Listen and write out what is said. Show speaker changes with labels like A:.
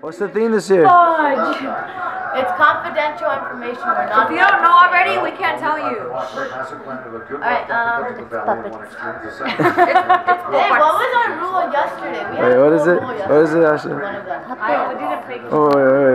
A: What's the theme this year?
B: Fudge.
C: It's confidential information. We're not.
B: If you don't know already, we can't tell you.
C: Alright, um, Hey, what was our rule yesterday? We
A: Wait, what is it? What is it. Ashley? Oh, wait, wait.